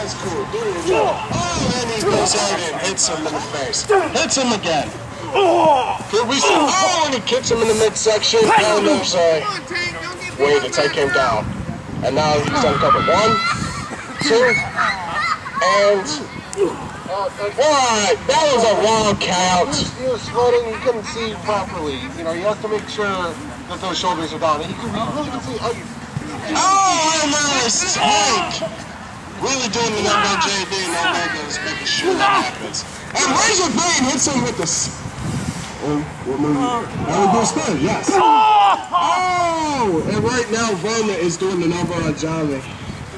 That's cool. Do it again. Oh, and he goes out and hits him in the face. Hits him again. Here we see. Oh, oh, and he kicks him in the midsection. And there's a way to take him down. And now he's uncovered. One, two, and. Alright, that was a wrong count. He was sweating, he couldn't see properly. You know, you have to make sure that those shoulders are down. And he could, you really can see. Oh, you- Oh, nice! Really doing the number on JB and Omega is making sure that happens. And Razor Blade hits him with this. Oh, what movie? Oh, goes third, yes. Oh! And right now, Vermin is doing the number on Johnny.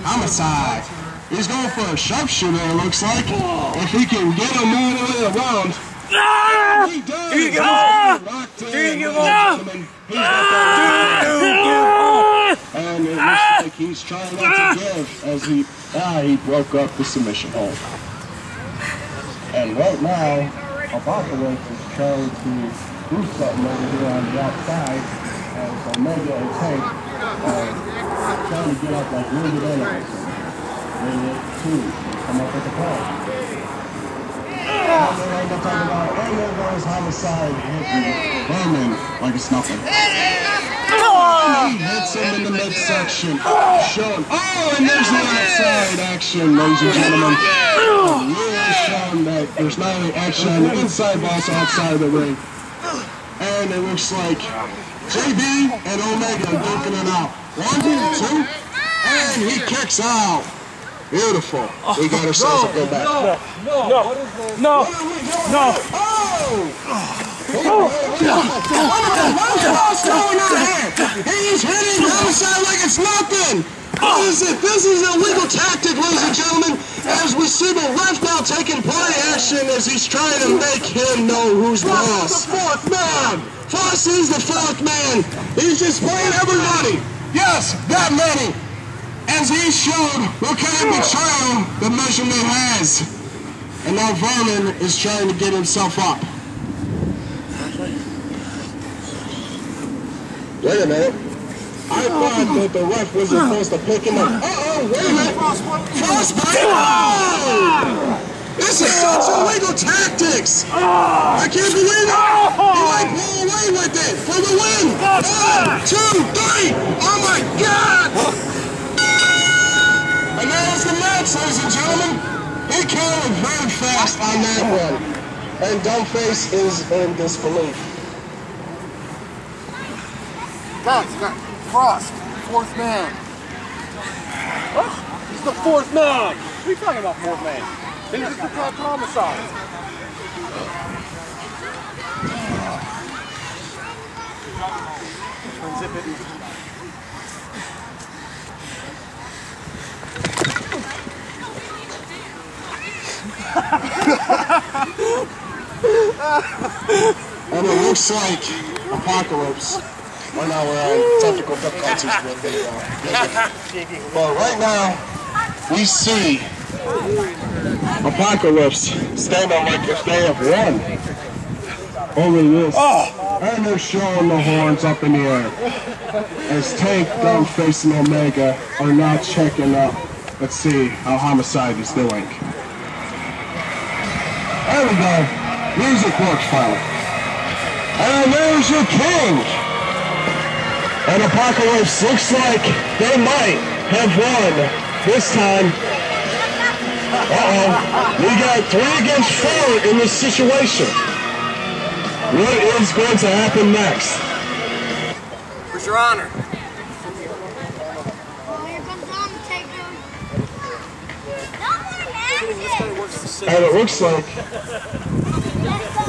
Homicide. He's going for a sharpshooter, it looks like. If he can get him all the way around. He does. you give up? Locked in, Do you give ladies and up? gentlemen. He's got that and it he's trying not to give as he ah he broke up the submission hold. And right now, Apocalypse is trying to do something over here on the outside as Omega and Tank are trying to get up like wounded animals. They two come up with the call. And they end up talking about, oh, there goes homicide hitting Vermin like it's nothing. He hits him in the midsection. Shown. Oh, and there's the outside action, ladies and gentlemen. Really shown that there's not only action on the inside, but also outside of the ring. And it looks like JB and Omega duking it out. One, two, and he kicks out. Beautiful. We got ourselves a good match. No, no, no. Going here? He's hitting homicide like it's nothing. This is an illegal tactic, ladies and gentlemen. As we see the left now taking play action as he's trying to make him know who's boss. The fourth man. Frost is the fourth man. He's just playing everybody. Yes, that many. As he showed what kind of betrayal the measurement has. And now Vermin is trying to get himself up. Wait a minute. I thought that the ref wasn't supposed to pick him up. Uh-oh, wait a minute. Frostbite! Oh! This is such illegal tactics! I can't believe it! He might pull away with it for the win! One, two, three! Oh my god! And there's the match, ladies and gentlemen. He counted very fast on that one. And Dumbface is in disbelief. Guys, guys, Frost, fourth man. What? He's the fourth man. What are you talking about, fourth man? He's just the top homicide. Unzip it. And it looks like Apocalypse. Right now we're having technical difficulties with the uh, But right now, we see Apocalypse standing like if they have won over this. And they're showing the horns up in the air. As Tank, Gun, Face, and Omega are now checking up. Let's see how Homicide is doing. There we go. Music works finally. And there's your king. And Apocalypse looks like they might have won this time. Uh-oh. We got three against four in this situation. What is going to happen next? Where's your honor? Here comes the Undertaker. No more action. And it looks like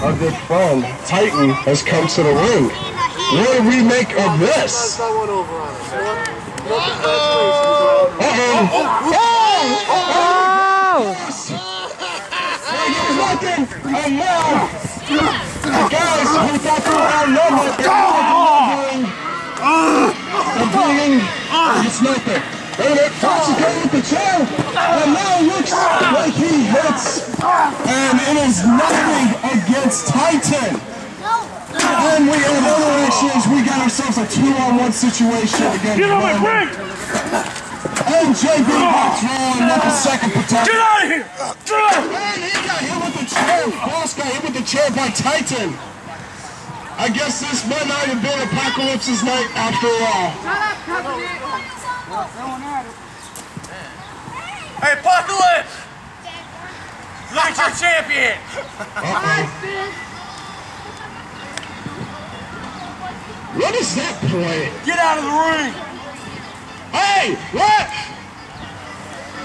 our good friend Titan has come to the ring. What do we make of this? Pass that one over on us. You know what? No congratulations. Uh-oh. Oh! And now, guys, we thought they were outnumbered, but now they're bringing, it's nothing. And it with the chair, and now looks like he hits, and it is nothing against Titan. And we have other issues. We got ourselves a two-on-one situation against Get on my Roman. ring! And JB got thrown with the second protection. Get out of here! And he got hit with the chair. Boss got hit with the chair by Titan. I guess this might not have been Apocalypse's night after all. Hey, Apocalypse! At your champion! Is that play? Get out of the ring! Hey, what?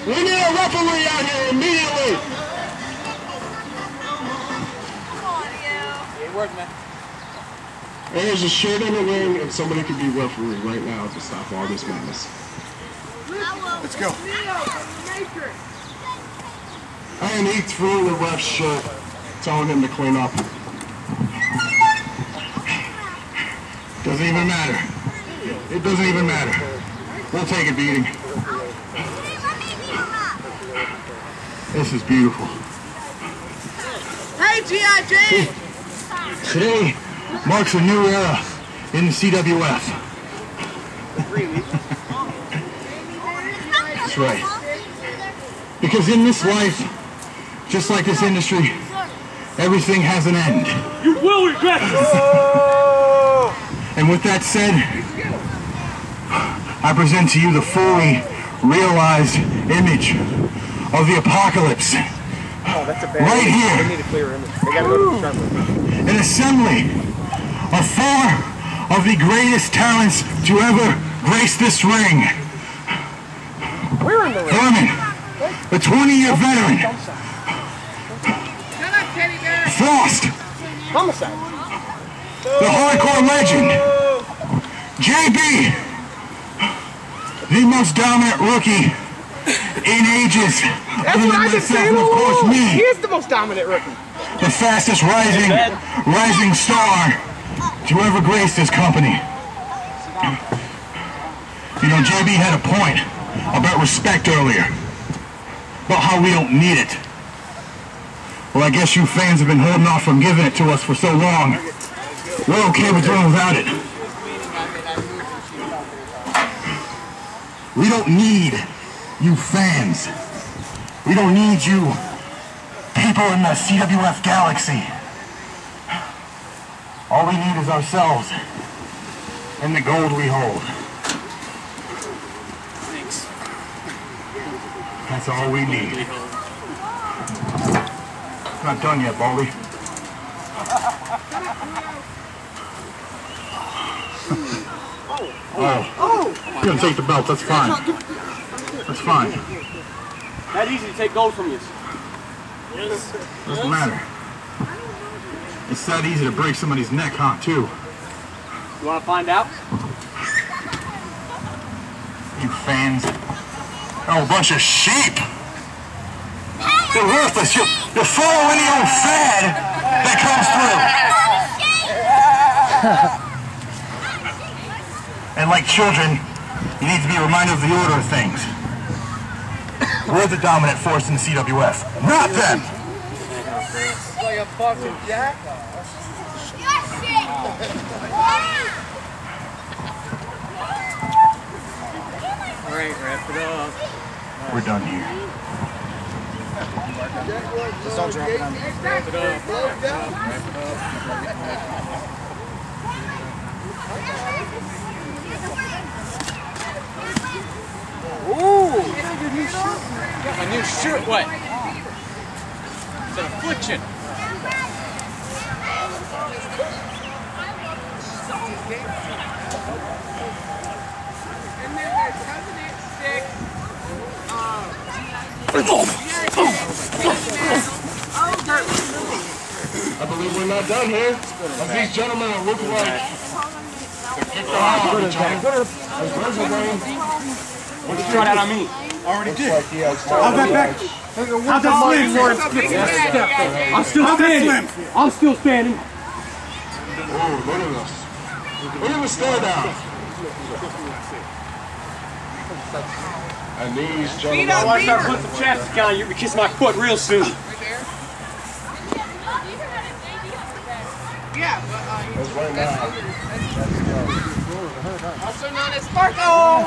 We need a referee out here immediately. Come on, Ain't working, man. There's a shirt in the ring, and somebody could be referee right now to stop all this madness. Let's go. And he threw the ref's shirt, telling him to clean up. Doesn't even matter. It doesn't even matter. We'll take a beating. This is beautiful. Hey, G.I. Jane! Today marks a new era in the CWF. That's right. Because in this life, just like this industry, everything has an end. You will regret this! And with that said, I present to you the fully realized image of the apocalypse. Oh, that's a bad Right image. here. They need a clear image. They gotta go to the An assembly of four of the greatest talents to ever grace this ring. We're in the ring. Vermin, the 20-year veteran. Shut up, teddy bear! Frost, Homicide. The hardcore legend. JB, the most dominant rookie in ages. That's what than I've been myself saying and all of course me. He is the most dominant rookie. the fastest rising, rising star to ever grace this company. You know, JB had a point about respect earlier, about how we don't need it. Well, I guess you fans have been holding off from giving it to us for so long. We're okay with doing without it. We don't need you fans. We don't need you people in the CWF galaxy. All we need is ourselves and the gold we hold. Thanks. That's all we need. Not done yet, Baldy. oh. You're gonna take the belt, that's fine. That's fine. That easy to take gold from you. Doesn't matter. It's that easy to break somebody's neck, huh, too? You wanna find out? You fans. Oh, a bunch of sheep. You're worthless. You're, you're following any old fad that comes through. and like children, you need to be reminded of the order of things. We're the dominant force in the CWF, not them. Like a fucking jack. Alright, wrap it up. We're done here. Just don't drop it on me. Ooh! Got my new shirt wet. It's an affliction. I believe we're not done here. These gentlemen look like they kicked the hell out of each other. As Reservoir What you try that on me? Already did. Like he has How's that back? How's that slim? I'm still standing. I'm still standing. Oh, look at this. Look at the stare down. And these I gentlemen. want to start putting some chapstick on you. You're gonna kiss my foot real soon. Yeah, but uh, That's right now. Also known as Sparkle.